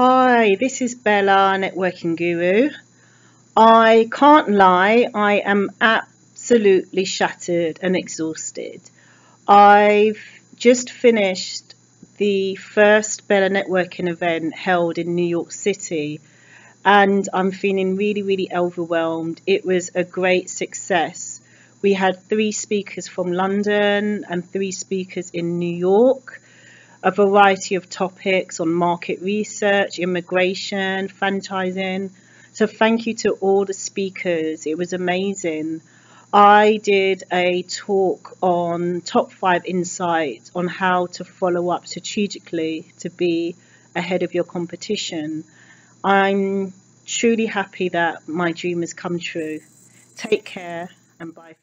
Hi, this is Bella, Networking Guru. I can't lie, I am absolutely shattered and exhausted. I've just finished the first Bella Networking event held in New York City and I'm feeling really, really overwhelmed. It was a great success. We had three speakers from London and three speakers in New York a variety of topics on market research, immigration, franchising. So thank you to all the speakers. It was amazing. I did a talk on top five insights on how to follow up strategically to be ahead of your competition. I'm truly happy that my dream has come true. Take care and bye.